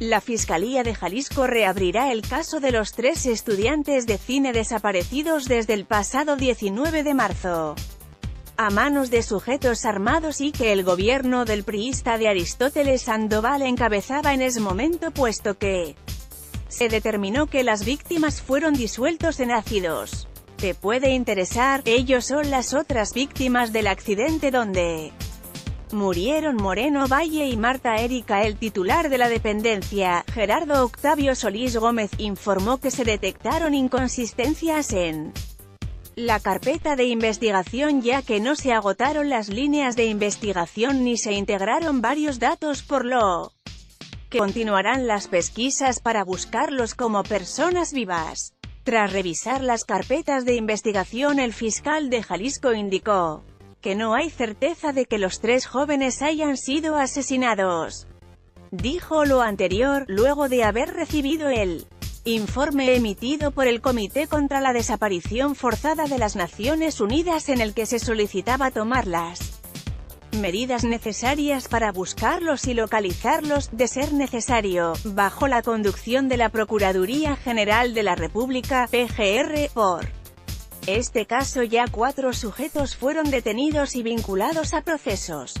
La Fiscalía de Jalisco reabrirá el caso de los tres estudiantes de cine desaparecidos desde el pasado 19 de marzo. A manos de sujetos armados y que el gobierno del priista de Aristóteles Sandoval encabezaba en ese momento puesto que se determinó que las víctimas fueron disueltos en ácidos. Te puede interesar, ellos son las otras víctimas del accidente donde Murieron Moreno Valle y Marta Erika. El titular de la dependencia, Gerardo Octavio Solís Gómez, informó que se detectaron inconsistencias en la carpeta de investigación ya que no se agotaron las líneas de investigación ni se integraron varios datos por lo que continuarán las pesquisas para buscarlos como personas vivas. Tras revisar las carpetas de investigación el fiscal de Jalisco indicó que no hay certeza de que los tres jóvenes hayan sido asesinados. Dijo lo anterior, luego de haber recibido el informe emitido por el Comité contra la Desaparición Forzada de las Naciones Unidas en el que se solicitaba tomar las medidas necesarias para buscarlos y localizarlos, de ser necesario, bajo la conducción de la Procuraduría General de la República, PGR, por este caso ya cuatro sujetos fueron detenidos y vinculados a procesos